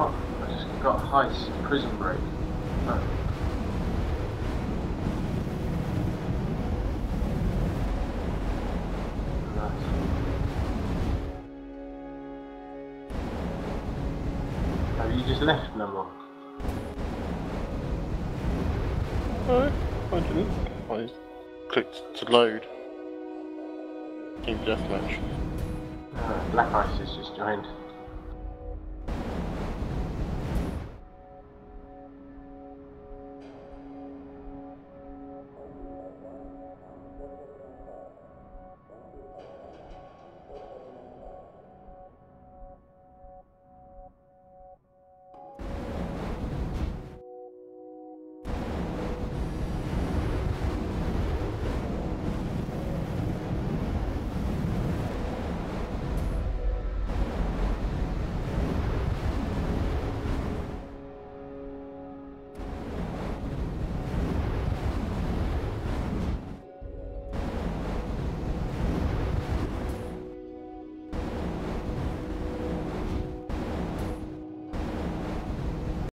i just got heist, prison break. Oh. Nice. Have you just left no more? No, I didn't. I clicked to load. Team deathmatch. Uh, Black Ice has just joined.